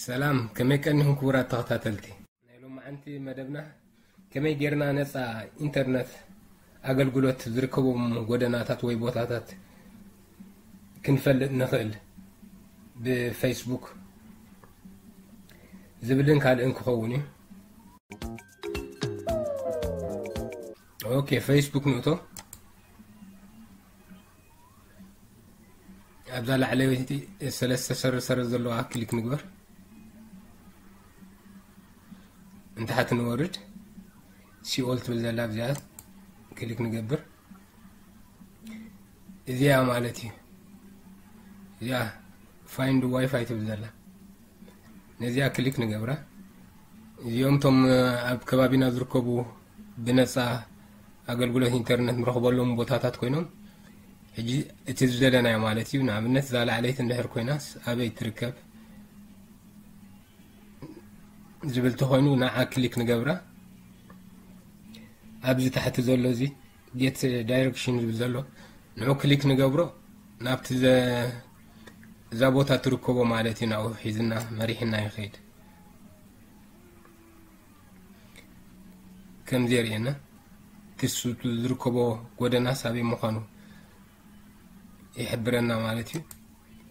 سلام كمي كان هو كورا تغطى تلتي نايلو ما عندي مدبنا كمي جيرنا نسا انترنت أقل قلوت ذركبهم قدناتات ويبوتاتات كنفل نخل بفيسبوك زبلن قال انك خوني اوكي فيسبوك نوتو عبد الله عليه ثلاثة سر سر ذلوا كليك نقول ንታሓት ንወርድ ሲኦል ትብል ዘላ ብዚኣ ክሊክ ንገብር እዚኣ ማለት እዩ እዚኣ ፋይንድ ዋይፋይ ትብል ዘላ ነዚኣ ክሊክ ንገብራ እዚኦም እቶም ኣብ ከባቢና ዝርከቡ ብነፃ ኣገልግሎት ኢንተርነት ንረክበሎም ቦታታት ኮይኖም ሕጂ እቲ ዝደለናዮ ማለት እዩ ንኣብነት እዛ ላዕለይት እንድሕር ኮይናስ ኣበይ ትርከብ ዝብል ተኮይኑ ንዓ ክሊክ ንገብራ ኣብዚ ታሕቲ ዘሎ እዚ ጌት ዳይረክሽን ዝብል ዘሎ ንዑ ክሊክ ንገብሮ ናብቲ እዛ ቦታ ትርከቦ ማለት እዩ ናብኡ ሒዝና መሪሕና ይኸይድ ከምዚ የርእየና ትሱ ዝርከቦ ጎደና ሳበይ ምዃኑ ይሕብረና ማለት እዩ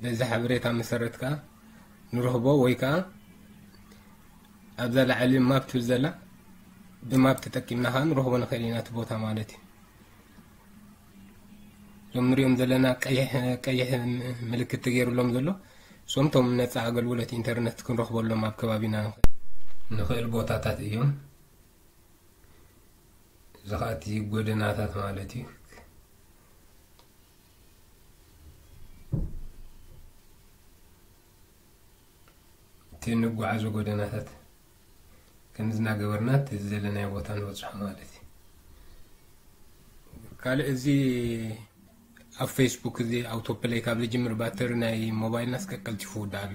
በዚ ሓበሬታ መሰረት ከዓ ንረኽቦ ወይ ከዓ أبزل علم ما بتزلا بما بتتكي منهان روح ونخلينات بوتا مالتي يوم نريهم زلنا كيح كيح ملك التغير لهم زلو سومتهم نتسع أقل ولا إنترنت كن روح بولو ما بكبابينا نخل نخل بوتا تات إيوم زخاتي قودنا تات مالتي تنقو عزو قودنا تات مالتي ከምዝናገበርና እቲ ዘለናይ ቦታ ንበፅሖ ማለት እዩ ካልእ እዚ ኣብ ፌስቡክ እዚ ኣውቶፕለይ ካብ ዝጅምር ባተሪ ናይ ሞባይልናስ ቀቀልቲፉ ውዳ ኣሎ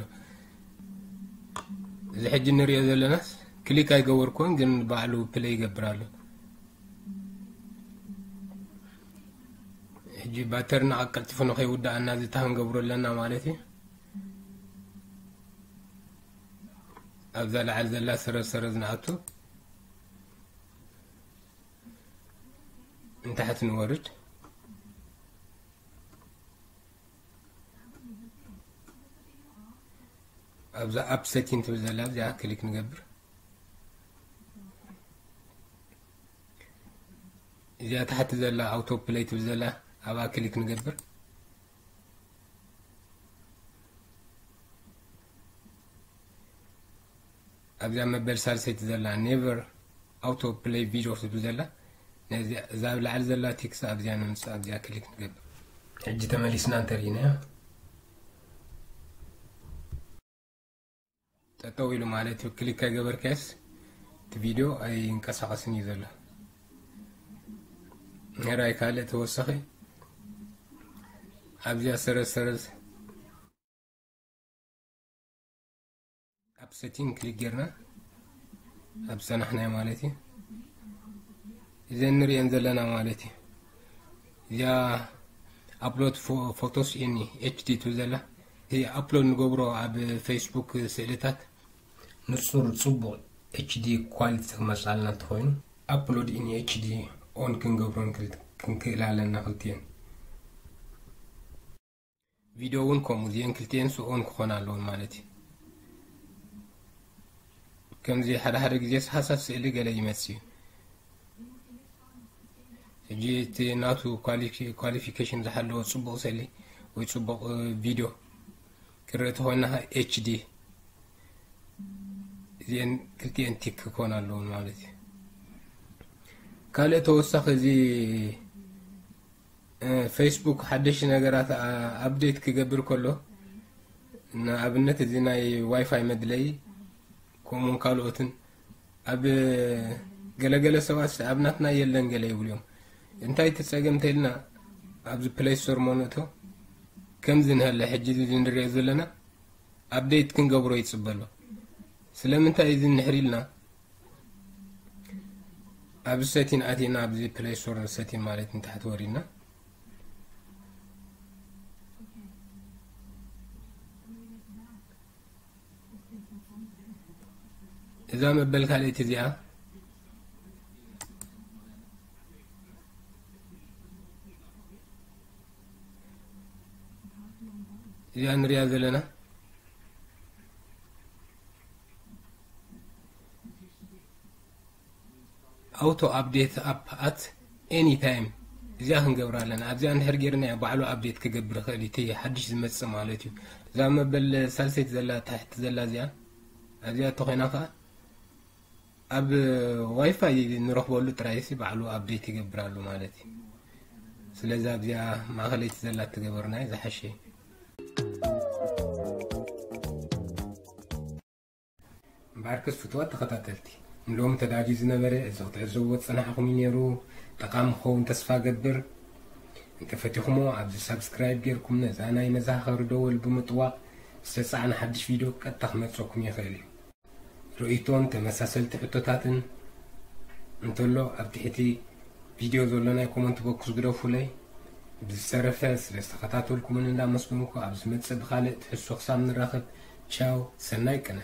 እዚ ሕጂ ንሪኦ ዘለናስ ክሊክ ኣይገበርኩን ግን ባዕሉ ፕለይ ይገብር ኣሎ ሕጂ ባተሪ ቀልጢፉ ንኸይውዳእና ዝታ ክንገብሩ ኣለና ማለት እዩ ابذا لعل ذلا سرد سرد ناتو من تحت نورد ابذا اب سيتين تبذا لا ابذا كليك نقبر اذا تحت ذلا اوتو بلاي تبذا لا ابذا كليك نقبر ابدا مبل سال سيت زلا نيفر اوتو بلاي فيديو خت زلا نزي زاب لعل زلا تيكس ابدا نمس ابدا كليك نقب حجي تمليس نانترينا تطويل مالتي كليك كبر كاس تفيديو اي انقسقسني زلا هرايك على توسخي ابدا سر سر سيتين كليك ጌርና ኣብ ፀናሕናይ ማለት እዩ እዘን ንሪአን ዘለና ማለት እዩ እዚኣ ኣፕሎድ ፎቶስ እኒ ኤችዲ ቱ ዘላ እቲ ኣፕሎድ ንገብሮ ኣብ ፌስቡክ ስእልታት ንፁር ፅቡቕ ኤችዲ ኳሊቲ ክመፅእ ኣለና እንተኮይኑ ኣፕሎድ እኒ ኤችዲ ኦን ክንገብሮን ክንክእል ኣለና ክልትየን ቪድዮ እውን ከምኡ እዚአን ክልትየን ስኦን ክኾን ኣለዎን ማለት እዩ ከምዚ ሓደ ሓደ ግዜ ሓሳብ ስእሊ ገለ ይመፅ እዩ ሕጂ እቲ ናቱ ኳሊፊኬሽን ዝሓለዎ ፅቡቅ ስእሊ ወይ ፅቡቅ ቪድዮ ክርኢ ተኮይና ኤች ዲ እዚአን ክልቲአን ቲክ ክኮን ኣለውን ማለት እዩ ካልእ ተወሳኺ እዚ ፌስቡክ ሓደሽቲ ነገራት ኣብዴት ክገብር ከሎ ንኣብነት እዚ ናይ ዋይፋይ መድለይ ከምኡ ካልኦትን ኣብ ገለገለ ሰባት ኣብ ናትና የለን ገለ ይብሉ እዮም እንታይ ትፀገም እንተኢልና ኣብዚ ፕሌይ ስቶር መነእቶ ከምዚ ንሃለ ሕጂ እዚ ንሪኦ ዘለና ኣብደይት ክንገብሮ ይፅበሎ ስለምንታይ እዚ ንሕሪ ኢልና ኣብዚ ሰቲን ኣትና ኣብዚ ፕሌይ ስቶር ሰቲን ማለት ንታሕቲ ወሪድና إذا مبلك على إتذية إذا نريد لنا أوتو أبديت أب أت أني تايم إذا هنقبر لنا إذا نهرجرنا بعلو أبديت كقبر خليتي حدش زمت سمع لتيو إذا مبل سلسة زلا تحت زلا زيان إذا تخينا خال اب واي فاي نروح بولو ترايسي بعلو ابديت يجبرالو مالتي سلازا بيا ما غليت زلا تجبرنا اذا حشي باركس فتوى تخطاتلتي نلوم تداجي زنبري ازو تعزو وتصنح خمينيرو تقام خون تسفا قدر انت فتحمو عبد سبسكرايب غيركم نزانا يمزاخر دول بمطوا سسعنا حدش فيديو كتخمتوكم يا خيلي ርእይቶን ተመሳሰልቲ ሕቶታትን እንተሎ ኣብ ትሕቲ ቪድዮ ዘለና ኮመንት ቦክስ ግደፉለይ ብዝፀረፈ ስለ ዝተኸታተልኩምን እንዳመስግንኩ ኣብ ዝመፅእ ብካልእ ትሕሶ ክሳብ ንራኽብ ቻው ሰናይ ቅነ